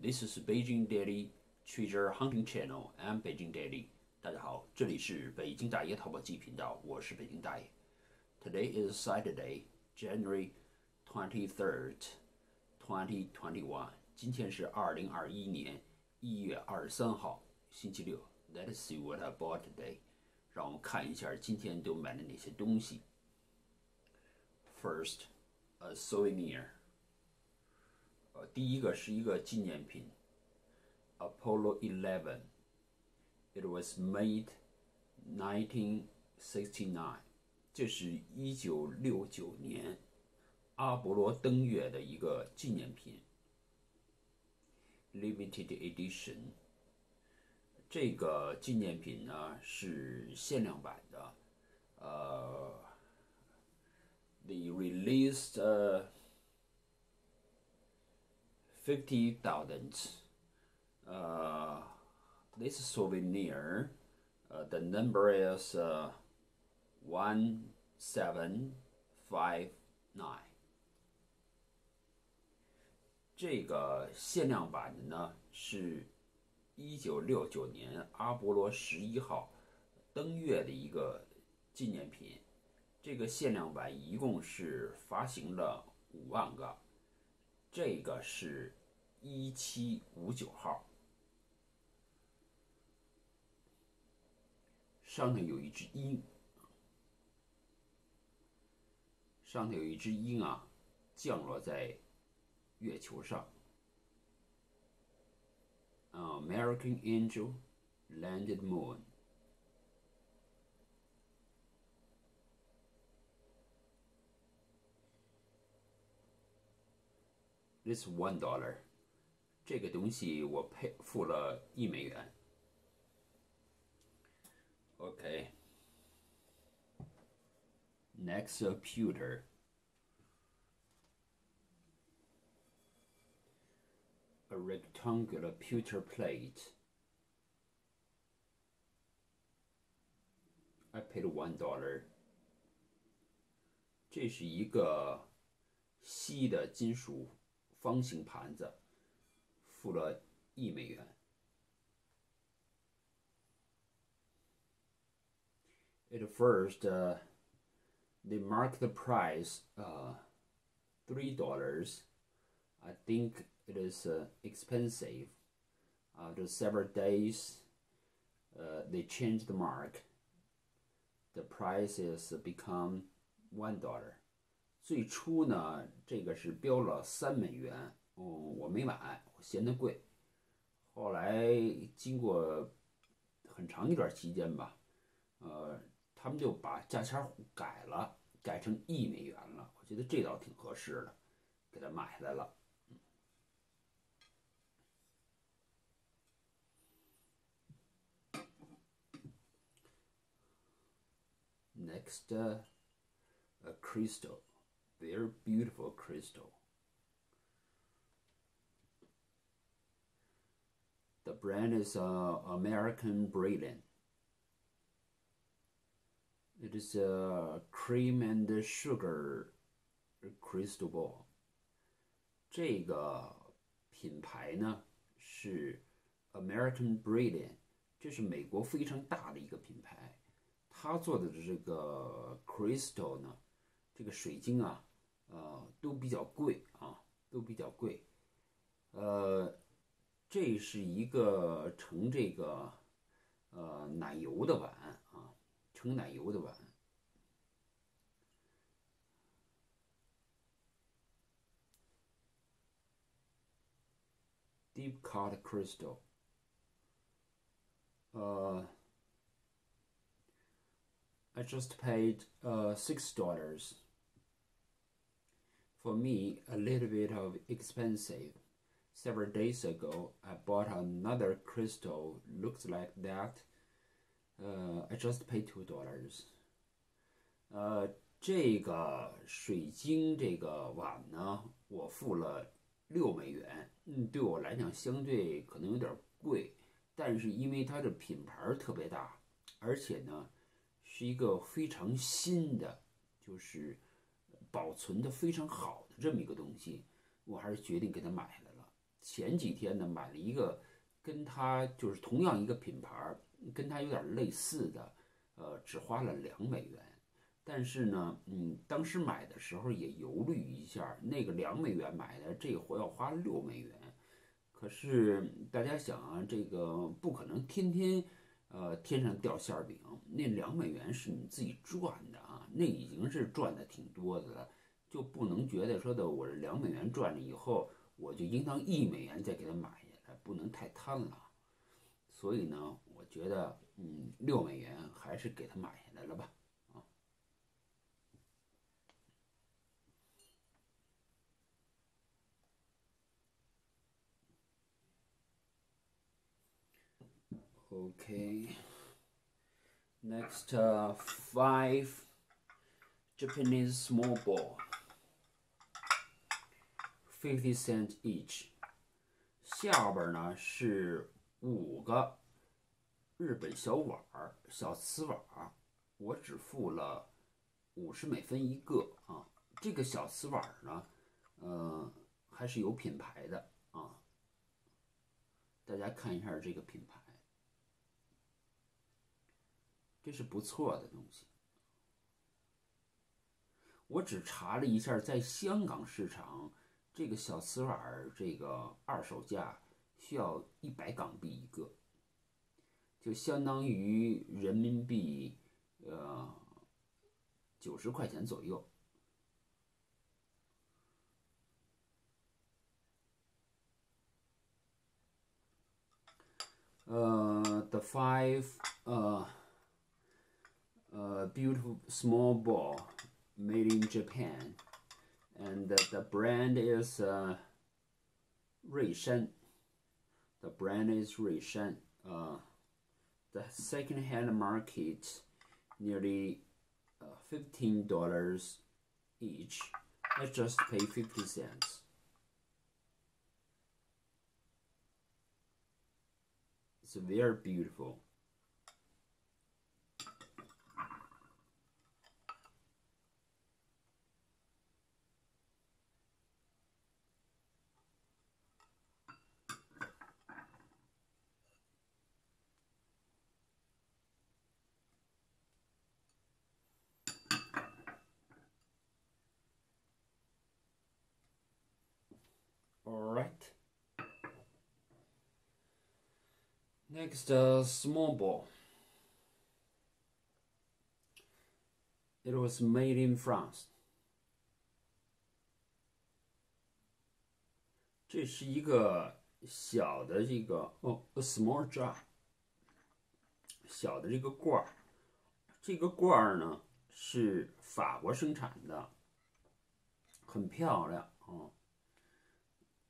This is Beijing Daily Treasure Hunting Channel. I'm Beijing Daily. 大家好，这里是北京大爷淘宝记频道，我是北京大爷。Today is Saturday, January twenty third, twenty twenty one. 今天是二零二一年一月二十三号，星期六。Let's see what I bought today. 让我们看一下今天都买了哪些东西。First, a souvenir. 第一个是一个纪念品，Apollo Eleven。It was made 1969。这是一九六九年阿波罗登月的一个纪念品，Limited Edition。这个纪念品呢是限量版的，呃，The released fifty thousand. Uh, this souvenir, uh, the number is uh, one seven five nine. 这个限量版的呢，是一九六九年阿波罗十一号登月的一个纪念品。这个限量版一共是发行了五万个。这个是一七五九号，上头有一只鹰，上头有一只鹰啊，降落在月球上。American Angel landed moon。This one dollar，这个东西我配付了一美元。OK。Next a pewter。A rectangular pewter plate. I paid one dollar. 这是一个锡的金属方形盘子，付了一美元。At first, uh, they marked the price uh, three dollars. I think it is uh, expensive. After several days, uh, they changed the mark. The price is become one dollar. 最初呢，这个是标了三美元，嗯，我没买，我 嫌它贵。后来经过很长一段期间吧，呃，他们就把价签改了，改成一美元了。我觉得这倒挺合适的，给它买下来了。Next, a crystal. Very beautiful crystal. The brand is uh, American Brilliant. It is a cream and sugar crystal ball. 这个品牌呢是 American Brilliant，这是美国非常大的一个品牌。它做的这个 crystal 呢，这个水晶啊。呃，都比较贵啊，都比较贵。呃， 这是一个盛这个呃奶油的碗啊，盛奶油的碗。Deep cut crystal。呃，I just paid uh six dollars. For me, a little bit of expensive. Several days ago, I bought another crystal looks like that. Uh, I just paid two dollars. 呃，这个水晶这个碗呢，我付了六美元。嗯，对我来讲相对可能有点贵，但是因为它的品牌特别大，而且呢是一个非常新的，就是保存的非常好的这么一个东西，我还是决定给它买了。前几天呢买了一个跟它就是同样一个品牌，跟它有点类似的，呃，只花了两美元。但是呢，嗯，当时买的时候也犹豫一下，那个两美元买的，这回要花六美元。可是大家想啊，这个不可能天天，呃，天上掉馅儿饼。那两美元是你自己赚的啊，那已经是赚的挺多的了，就不能觉得说的我这两美元赚了以后，我就应当一美元再给它买下来，不能太贪了。所以呢，我觉得，嗯，六美元还是给它买下来了吧。OK，next five Japanese small ball, fifty cent each. 下边呢是五个日本小碗儿、小瓷碗儿，我只付了五十美分一个啊。这个小瓷碗儿呢，呃，还是有品牌的啊。大家看一下这个品牌。这是不错的东西。我只查了一下，在香港市场，这个小瓷碗这个二手价需要一百港币一个，就相当于人民币呃九十块钱左右。呃，the five 呃。呃 beautiful small ball made in Japan, and the, brand is uh, Reishan. The brand is Reishan. Uh, the second-hand market nearly uh, fifteen dollars each. I just pay fifty cents. It's very beautiful. Next, uh, small ball. It was made in France. 这是一个小的这个哦，a small jar，小的这个罐儿。这个罐儿呢是法国生产的，很漂亮啊。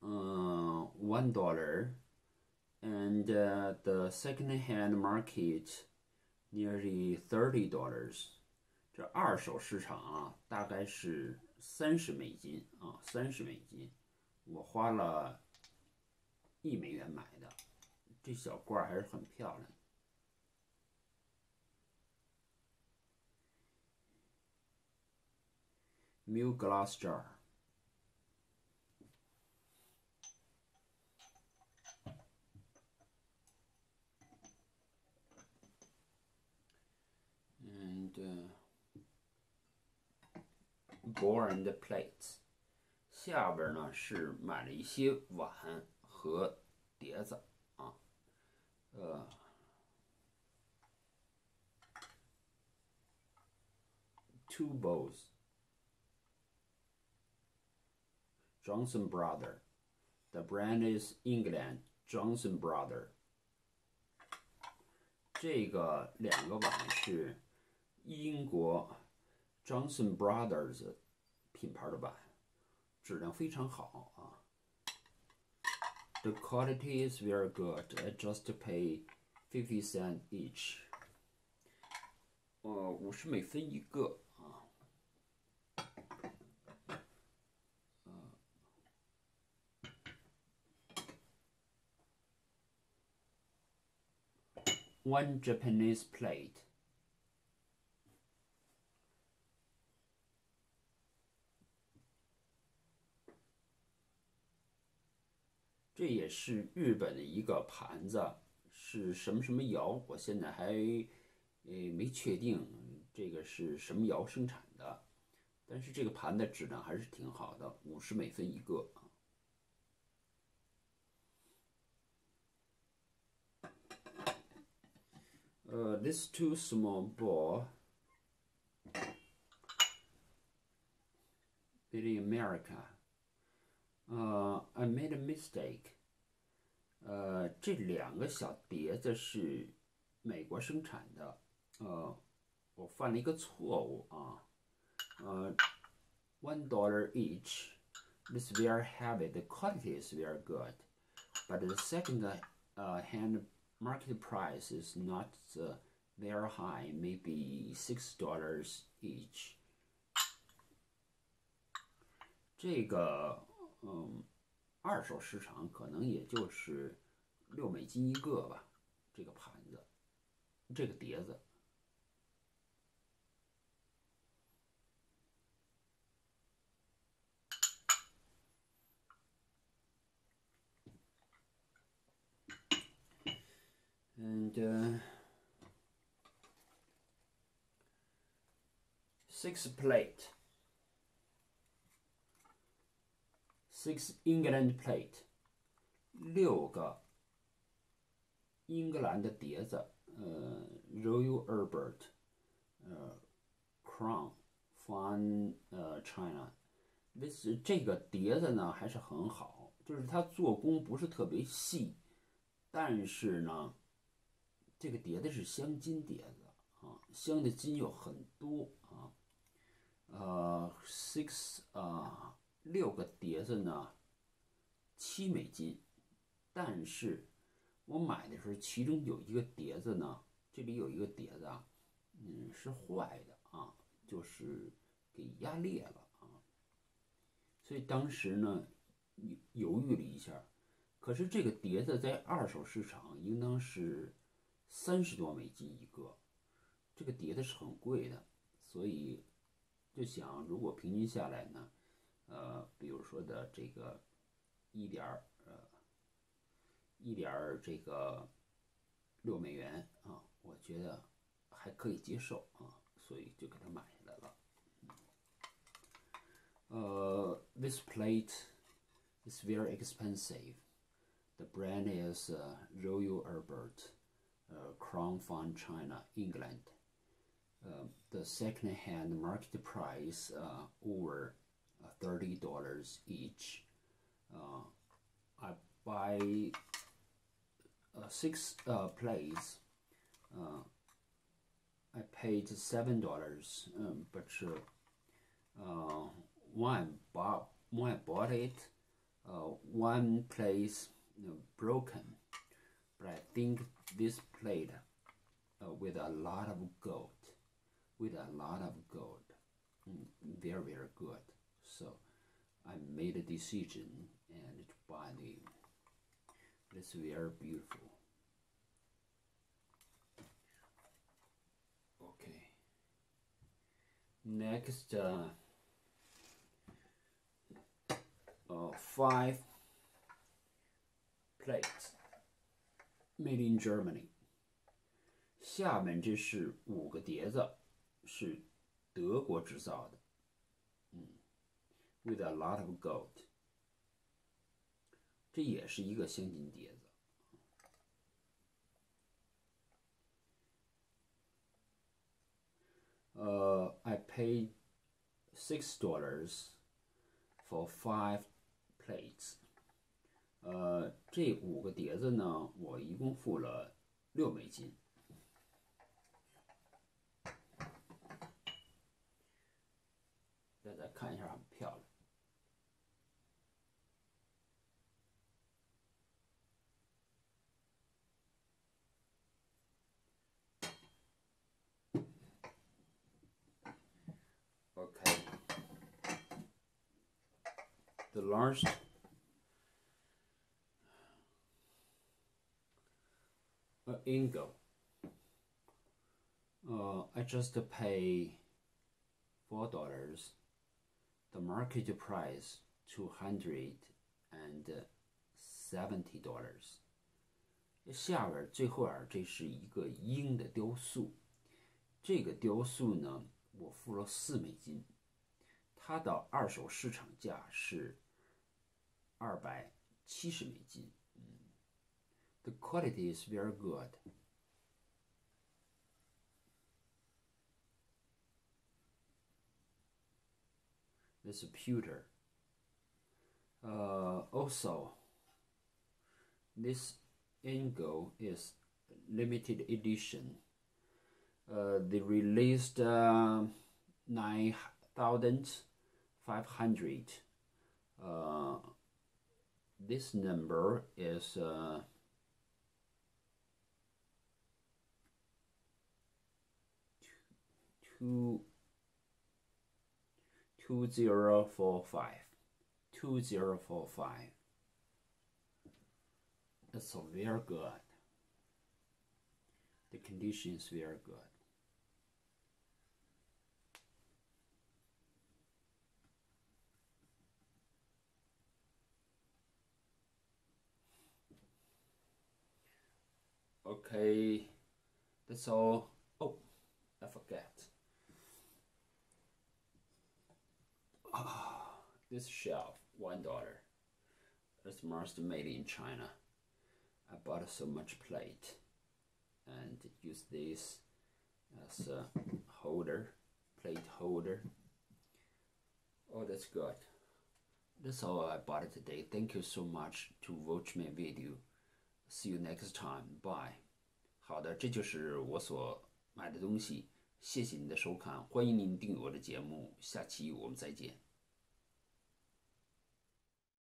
嗯，one dollar。and the second-hand market nearly thirty dollars。这二手市场啊，大概是三十美金啊，三十美金。我花了一美元买的，这小罐还是很漂亮。New glass jar。bowl and plates，下边呢是买了一些碗和碟子啊，呃，two bowls。Johnson Brother. The brand is England Johnson Brother. 这个两个碗是 英国 Johnson Brothers 品牌的碗，质量非常好啊。The quality is very good. I just pay fifty cent each. 呃，五十美分一个啊。One Japanese plate. 这也是日本的一个盘子，是什么什么窑？我现在还呃没确定这个是什么窑生产的，但是这个盘的质量还是挺好的，五十美分一个。Uh, this too small ball made in America. Uh, I made a mistake. 呃，这两个小碟子是美国生产的。呃，我犯了一个错误啊。呃，one dollar each. This very heavy. The quality is very good, but the second uh, hand market price is not uh, very high, maybe six dollars each. 这个， 嗯，二手市场可能也就是六美金一个吧，这个盘子，这个碟子。and six plate, six England plate，六个英格兰的碟子，呃，Royal Albert，呃，Crown from 呃 China。this 这个碟子呢还是很好，就是它做工不是特别细，但是呢。这个碟子是镶金碟子啊，镶的金又很多啊，呃，six 啊，六个碟子呢，七美金，但是我买的时候，其中有一个碟子呢，这里有一个碟子啊，嗯，是坏的啊，就是给压裂了啊，所以当时呢，犹犹豫了一下，可是这个碟子在二手市场应当是。三十多美金一个，这个碟子是很贵的，所以就想，如果平均下来呢，呃，比如说的这个一点儿呃一点儿这个六美元啊，我觉得还可以接受啊，所以就给它买下来了。呃，this plate is very expensive. The brand is Royal Albert. Uh, Crown Farm China, England. Uh, the second-hand market price uh, over thirty dollars each. I buy six plates. I paid seven dollars, um, but uh, one bought when I bought it, uh, one place you know, broken but I think this plate uh, with a lot of gold, with a lot of gold, mm, very very good. So I made a decision and to buy the. It's very beautiful. Okay. Next, uh, uh, five plates. Made in Germany。下面这是五个碟子，是德国制造的，嗯 ，with a lot of gold。这也是一个镶金碟子。呃，I paid six dollars for five plates。呃，这五个碟子呢，我一共付了六美金。大家看一下，很漂亮。OK，the large。Ingo. Uh, I just pay four dollars. The market price two hundred and seventy dollars。下边最后啊，这是一个鹰的雕塑，这个雕塑呢， 我付了四美金，它的二手市场价是二百七十美金。嗯，The quality is very good。This pewter. Uh, also, this angle is limited edition. Uh, they released uh, 9,500. Uh, this number is uh, two, two zero four five. 2045. It's so very good. The condition is very good. Okay, that's all. Oh, I forget. this shelf, one dollar. It's must made in China. I bought so much plate and use this as a holder, plate holder. Oh, that's good. That's all I bought today. Thank you so much to watch my video. See you next time. Bye. 好的，这就是我所买的东西。谢谢您的收看，欢迎您订阅我的节目。下期我们再见。